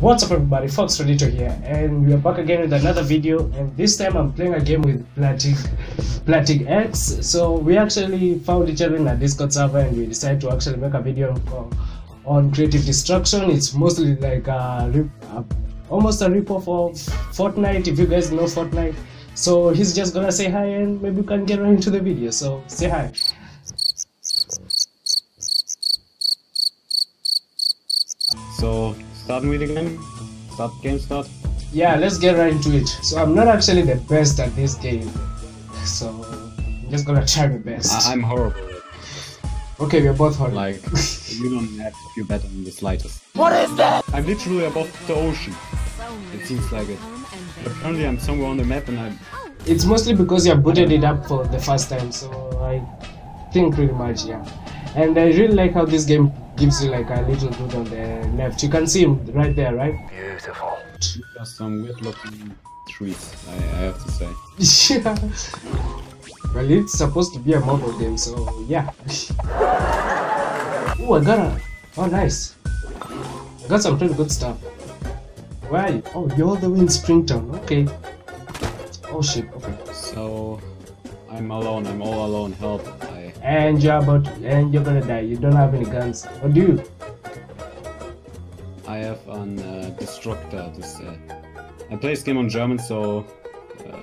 What's up everybody, Fox Fredito here and we are back again with another video and this time I'm playing a game with Platic, Platic X. So we actually found each other in a Discord server and we decided to actually make a video on, on creative destruction. It's mostly like a, a, almost a rip-off of Fortnite if you guys know Fortnite. So he's just gonna say hi and maybe we can get right into the video. So say hi. So start with again. Start game start. Yeah, let's get right into it. So I'm not actually the best at this game, so I'm just gonna try my best. I- I'm horrible. okay, we're both horrible. Like you don't have to feel better in the slightest. What is that? I'm literally above the ocean. It seems like it. But currently I'm somewhere on the map and I'm It's mostly because you booted it up for the first time, so I think pretty much yeah. And I really like how this game gives you like a little dude on the left. You can see him right there, right? just some weird looking trees, I, I have to say. yeah. Well, it's supposed to be a mobile game, so yeah. oh, I got a. Oh, nice. I got some pretty good stuff. Where are you? Oh, you're all the way in Springtown. Okay. Oh shit. Okay. So I'm alone, I'm all alone, help. And you're about, to, and you're gonna die. You don't have any guns. Or do you? I have an uh, destructor. This uh, I play this game on German, so uh,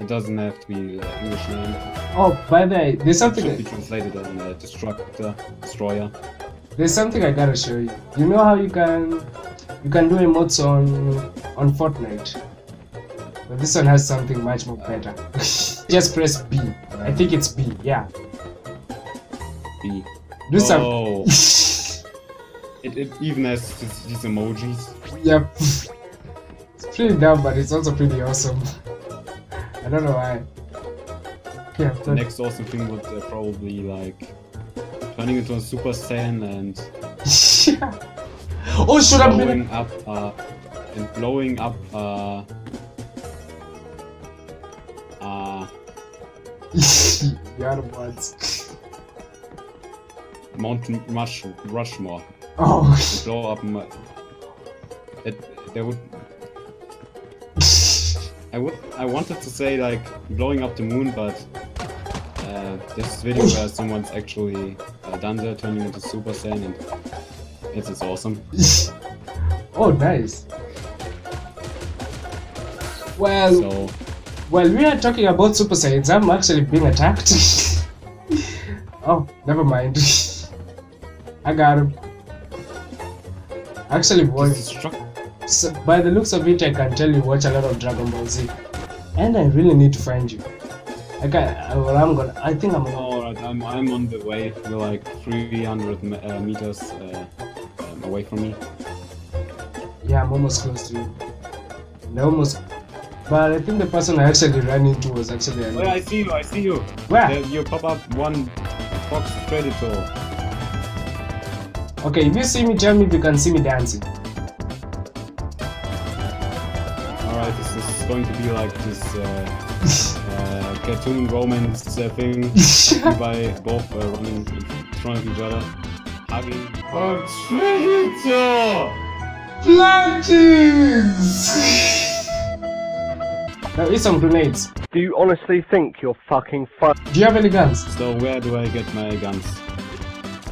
it doesn't have to be uh, English name. Oh, by the way, there's It something. should be translated on uh, destructor, destroyer. There's something I gotta show you. You know how you can, you can do emotes on on Fortnite. But this one has something much more better. Just press B. I think it's B. Yeah. B. Do some. Oh, it, it even has these emojis. Yep. It's pretty dumb, but it's also pretty awesome. I don't know why. The next awesome thing would uh, probably like turning into a Super Saiyan and oh, should blowing up uh, and blowing up uh, uh, the other ones. Mountain Rush Rushmore. Oh. Blow up. My, it, there would I would I wanted to say like blowing up the moon, but uh, this video where someone's actually uh, done that, turning into Super Saiyan, and it's just awesome. oh, nice. Well, So Well, we are talking about Super Saiyans. I'm actually being attacked. oh, never mind. I got him. Actually, boy, so by the looks of it, I can tell you watch a lot of Dragon Ball Z, and I really need to find you. I can. Well, I'm gonna. I think I'm gonna. Alright, I'm I'm on the way. You're like 300 me- uh, meters uh, um, away from me. Yeah, I'm almost close to you. And I almost. But I think the person I actually ran into was actually. Oh, I see you. I see you. Where? There, you pop up one box predator. Okay, if you see me, tell me if you can see me dancing. Alright, this, this is going to be like this uh, uh, cartoon romance uh, thing. by both uh, running in front of each other, hugging. Oh, A predator! Now eat some grenades. Do you honestly think you're fucking fun? Do you have any guns? So where do I get my guns?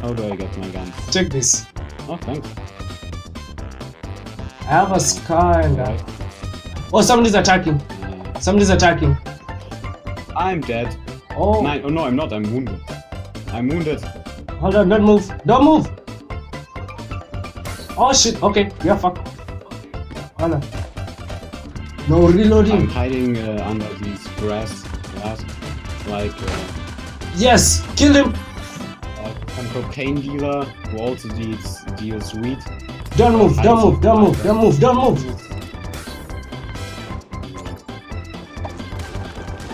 How do I get my gun? Check this. Oh, thanks. I have a scar and a... Oh, somebody's attacking. Uh, Somebody's attacking. I'm dead. Oh, Nine. Oh no, I'm not. I'm wounded. I'm wounded. hold on, don't move. Don't move. Oh shit, okay, yeah, fuck. Oh no. No, I'm reloading. hiding uh, under these grass, grass, like uh, Yes, kill him. Some cocaine dealer who also deals deals weed. Don't move, don't move, don't move, don't move, don't move.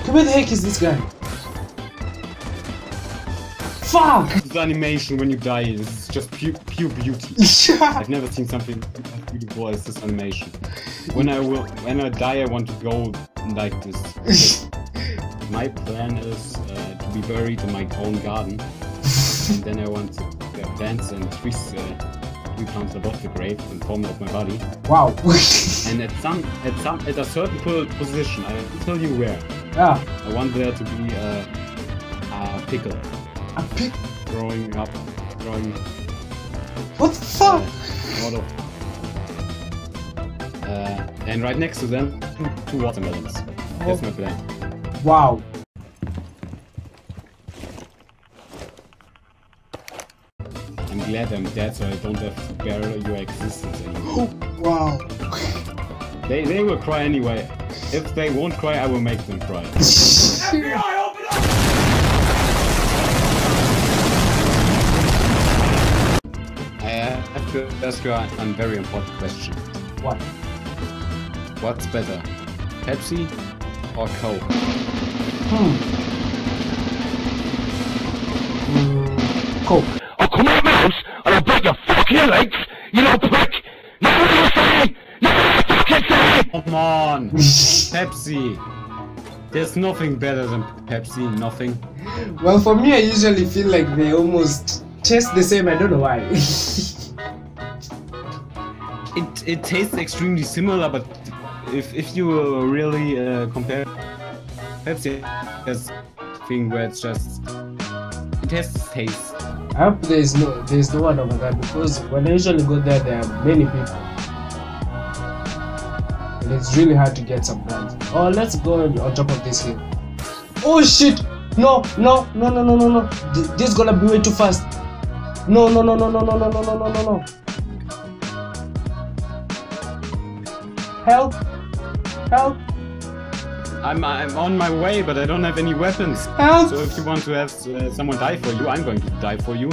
Where the heck is this guy? Fuck! The animation when you die is just pure, pure beauty. I've never seen something as beautiful as this animation. When I will, when I die, I want to go like this. My plan is uh, to be buried in my own garden, and then I want to dance and twist, uh, tree plants above the grave in form of my body. Wow. And at some, at some, at a certain position, I will tell you where. yeah. I want there to be a, a pickle A pig. growing up, growing What the fuck? uh, of. Uh, and right next to them, two, two watermelons. That's my plan. Wow. Glad I'm dead, so I don't have to bear your existence anymore. Wow. They, they will cry anyway. If they won't cry, I will make them cry. I have to ask you a, a very important question. What? What's better, Pepsi or Coke? Hmm. Mm, Coke. Break your legs, you little prick! Now what do you say? Now what do you fucking say? Come on, Pepsi. There's nothing better than Pepsi. Nothing. Well, for me, I usually feel like they almost taste the same. I don't know why. It it tastes extremely similar, but if if you uh, really uh, compare Pepsi, there's thing where it's just it has taste. I hope there is no there is no one over there because when I usually go there, there are many people, and it's really hard to get some guns. Oh, let's go on top of this hill. Oh shit! No, no, no, no, no, no, no! This is gonna be way too fast. No, no, no, no, no, no, no, no, no, no, no, no! Help! Help! I'm I'm on my way, but I don't have any weapons. Help! So if you want to have uh, someone die for you, I'm going to die for you.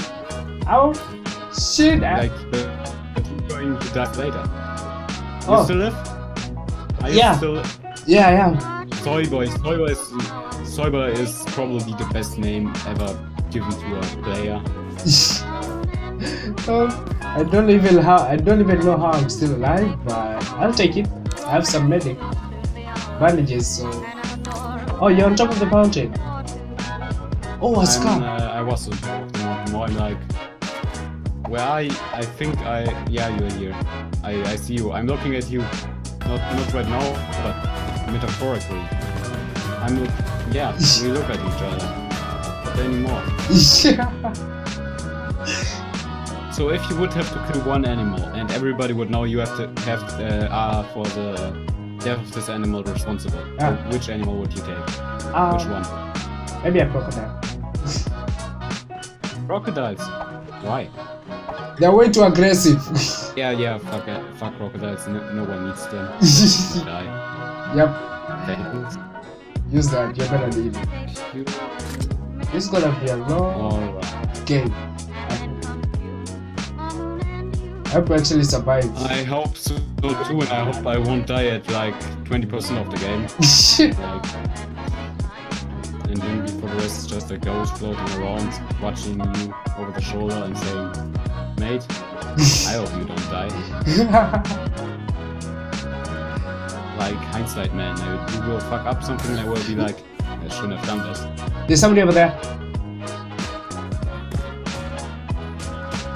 Ow! Shit! Like, but you're going to die later. You Oh. still live? Are you Yeah. still yeah, I am. Soyboy. Soyboy is Soyboy is probably the best name ever given to a player. oh, I don't even how I don't even know how I'm still alive, but I'll take it. I have some medic bandages, so. Oh, you're on top of the mountain. Oh, a I'm, scar. uh, I was on top of. More like, where you? I think I yeah you're here. I I see you. I'm looking at you. Not not right now, but metaphorically. I'm look, yeah. we look at each other. Not anymore. So if you would have to kill one animal and everybody would know you have to have uh, are for the death of this animal responsible, Ah. which animal would you take? um, Which one? Maybe a crocodile. Crocodiles. Why? They're way too aggressive. Yeah, yeah, fuck it. Fuck crocodiles. No, no one needs them. Die. yep, Thanks. use that. You're gonna need it. You. This is gonna be a long Alright. game. I hope we actually survive. I hope so too, and I hope I won't die at like 20% of the game. Like, and then for the rest, it's just a ghost floating around, watching you over the shoulder and saying, Mate, I hope you don't die. Like, hindsight, man. I, you will fuck up something, I will be like, I shouldn't have done this. There's somebody over there.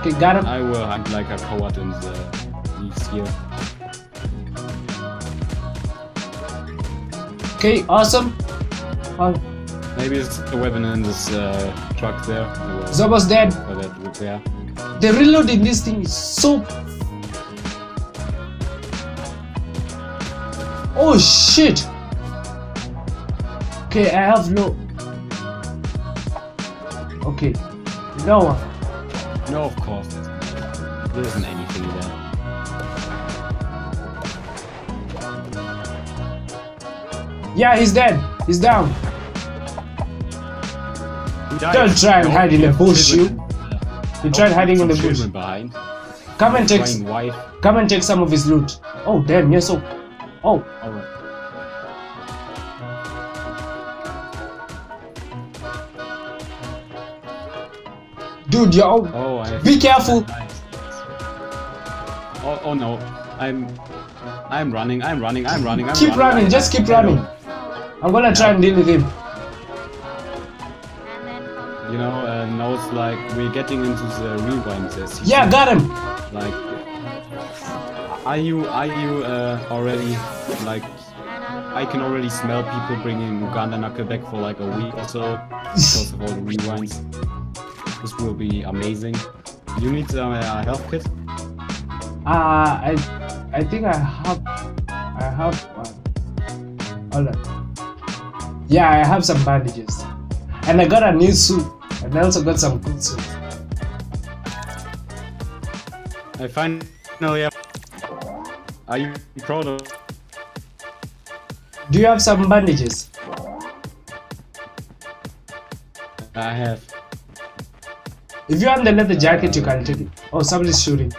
Okay, got him. I will act like a coward in the leaves here. Okay, awesome. Maybe it's a weapon in this uh, truck there. Zobo's dead. for that repair. The reload in this thing is so. Oh shit! Okay, I have no. Okay, no. No, of course. There isn't anything there. Yeah, he's dead. He's down. He. Don't try and hide in the bush, you. He tried hiding in the bush. behind. Come and take. Wife. Come and take some of his loot. Oh damn! Yes. Oh. Oh. Dude, you're. Oh. I Be careful. Oh, oh no. I'm. I'm running. I'm running. I'm running. I'm Keep running. running. Just keep running. I'm gonna try and deal with him. you know, uh, it's like we're getting into the rewind season. Yeah, got him. Like, are you are you uh, already like? I can already smell people bringing Uganda back for like a week or so because of all the rewinds. This will be amazing. You need uh, a health kit. Uh, I, I think I have, I have one. Hold on. Yeah, I have some bandages, and I got a new suit, and I also got some good suit. I finally have. Are you proud of? Do you have some bandages? I have. If you have the leather jacket, you can take it. Oh, somebody's shooting.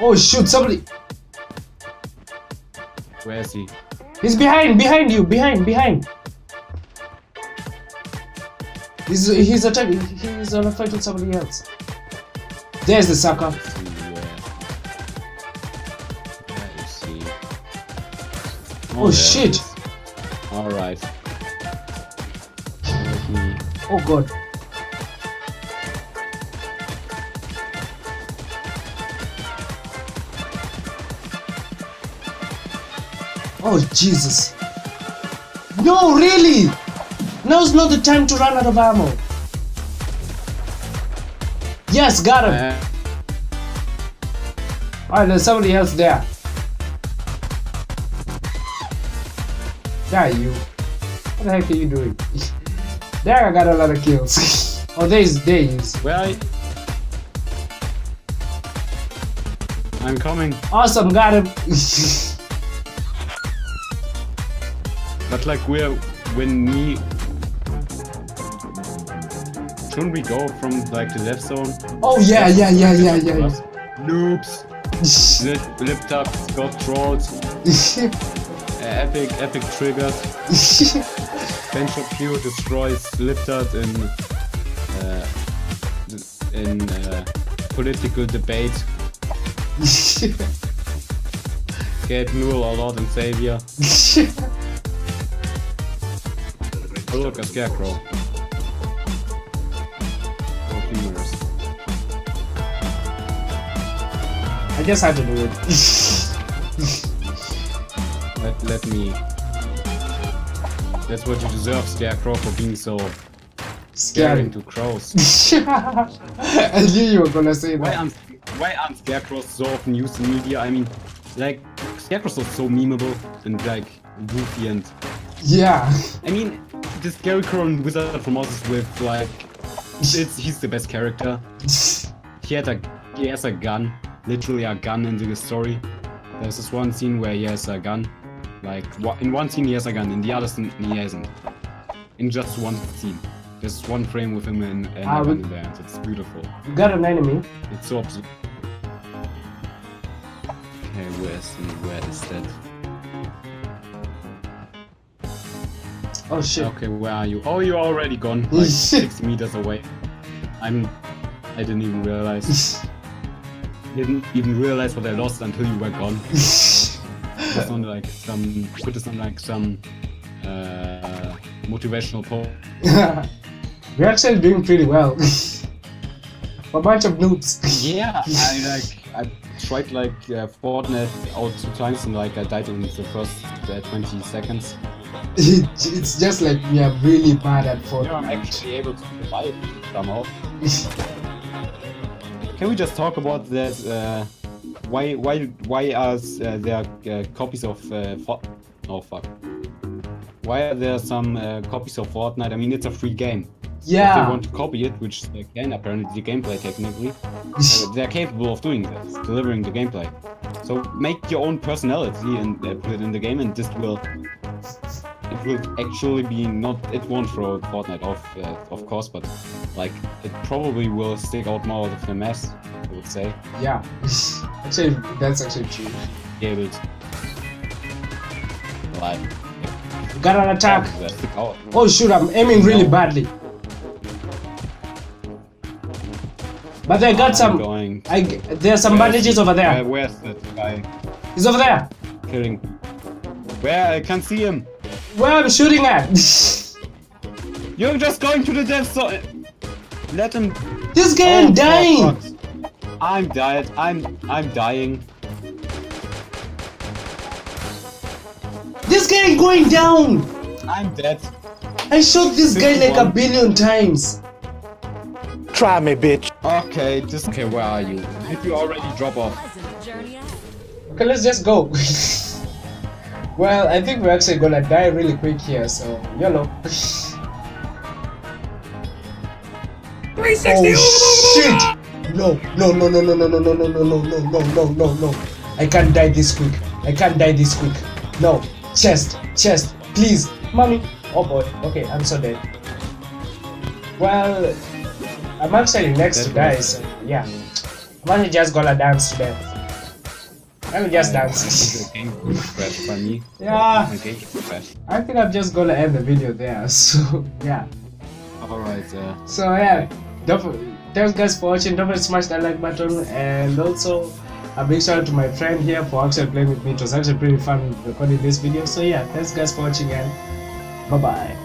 Oh shoot! Somebody. Where is he? He's behind, behind you, behind, behind. He's he's attacking. He's on a fight with somebody else. There's the sucker. Let's see where. Where is he? Oh, there shit. Oh god. Oh Jesus. No, really? Now's not the time to run out of ammo. Yes, got him. Alright, there's somebody else there. Yeah, you. What the heck are you doing? there, I got a lot of kills. oh, there is, there he is. where are you? I'm coming. Awesome, got him. But like we're when we shouldn't we go from like the left zone? oh yeah, yeah, yeah, yeah, yeah. yeah. Noobs. Lip, got trolls, epic, epic triggers. Ben Shapiro destroys Liptard in uh, in uh, political debate. Gabe Newell, our Lord and Savior. Oh look, a scarecrow. Four fingers. I had to do it. Let, let me. That's what you deserve, Scarecrow, for being so Scary. scaring to crows. I knew you were gonna say Why that. aren't why aren't scarecrows so often used in media? I mean, like scarecrows are so memeable and like goofy and Yeah. I mean, the scarecrow in Wizard from Oz is with like it's he's the best character. He had a he has a gun, literally a gun in the story. There's this one scene where he has a gun. Like in one scene he has a gun, in the other scene he hasn't. In just one scene. There's one frame with him and, and Ah, a gun in there, it's beautiful. You got an enemy. It's so absurd. Okay, where's he? Where is that? Oh shit. Okay, where are you? Oh, you're already gone, like six meters away. I'm. I didn't even realize. Didn't even realize what I lost until you were gone. It's on like some. Put this on like some. Uh, motivational post. We're actually doing pretty well. A bunch of noobs. Yeah, I like. I tried like uh, Fortnite out two times and like I died in the first uh, 20 seconds. It, it's just like we are really bad at Yeah, I'm Fortnite. actually able to survive somehow. Can we just talk about that? Uh, why, why, why are uh, there uh, copies of uh, Fort? Oh fuck! Why are there some uh, copies of Fortnite? I mean, it's a free game. Yeah. If they want to copy it, which they can apparently, the gameplay technically, uh, they're capable of doing that, delivering the gameplay. So make your own personality and uh, put it in the game, and this will it will actually be not it won't throw Fortnite off uh, of course but like it probably will stick out more out of the mess I would say yeah. Actually, that's actually true. able to like Got an attack. Oh shoot, I'm aiming really No. badly. But I got I'm some. going I g- there's some bandages over there. where's that guy He's over there. killing where I can't see him Where I'm shooting at. You're just going to the death zone. Let him. This guy Oh, am dying! I'm dead. I'm I'm dying. This guy ain't going down! I'm dead. I shot this guy like a billion times. Try me, bitch. Okay, just okay. Where are you? Did you already drop off? Okay, let's just go. well, I think we're actually gonna die really quick here, so YOLO. oh shit! No, no, no, no, no, no, no, no, no, no, no, no, no, no, no, no. I can't die this quick. I can't die this quick. No. Chest, chest, please. Mommy. Oh boy. Okay, I'm so dead. Well, I'm actually next to die, so yeah. I'm actually just gonna dance to death. Let me just dance. The game crashed by me. Yeah. I think I'm just gonna end the video there. So yeah. Alright. Uh, So yeah. Don't thanks guys for watching. Don't forget to smash that like button and also a big shout out to my friend here for actually playing with me. It was actually pretty fun recording this video. So yeah, thanks guys for watching and bye bye.